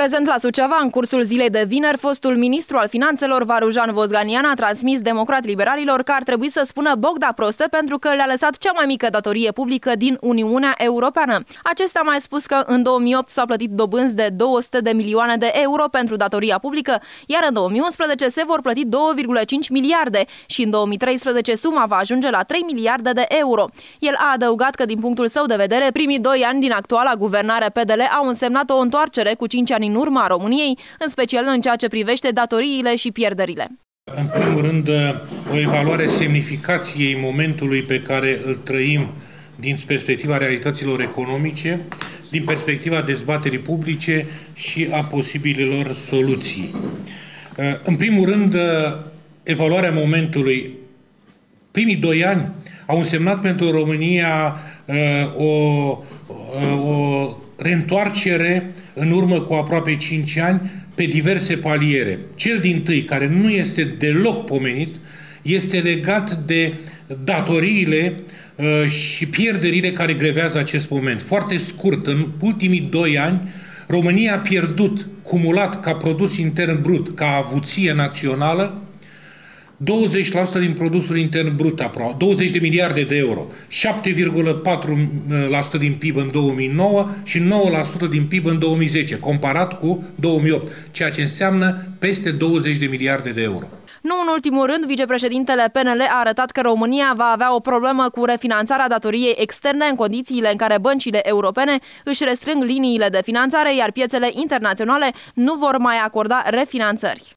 Prezent la Suceava, în cursul zilei de vineri, fostul ministru al finanțelor Varujan Vozganian a transmis democrat-liberalilor că ar trebui să spună Bogda prostă pentru că le-a lăsat cea mai mică datorie publică din Uniunea Europeană. Acesta a mai spus că în 2008 s-au plătit dobânzi de 200 de milioane de euro pentru datoria publică, iar în 2011 se vor plăti 2,5 miliarde și în 2013 suma va ajunge la 3 miliarde de euro. El a adăugat că din punctul său de vedere, primii doi ani din actuala guvernare PDL au însemnat o întoarcere cu 5 ani ani în urma a României, în special în ceea ce privește datoriile și pierderile. În primul rând, o evaluare semnificației momentului pe care îl trăim din perspectiva realităților economice, din perspectiva dezbaterii publice și a posibilelor soluții. În primul rând, evaluarea momentului. Primii doi ani au însemnat pentru România uh, o, uh, o reîntoarcere în urmă cu aproape 5 ani pe diverse paliere. Cel din tâi, care nu este deloc pomenit, este legat de datoriile uh, și pierderile care grevează acest moment. Foarte scurt, în ultimii doi ani, România a pierdut, cumulat ca produs intern brut, ca avuție națională, 20% din produsul intern brut aproape, 20 de miliarde de euro, 7,4% din PIB în 2009 și 9% din PIB în 2010, comparat cu 2008, ceea ce înseamnă peste 20 de miliarde de euro. Nu în ultimul rând, vicepreședintele PNL a arătat că România va avea o problemă cu refinanțarea datoriei externe în condițiile în care băncile europene își restrâng liniile de finanțare, iar piețele internaționale nu vor mai acorda refinanțări.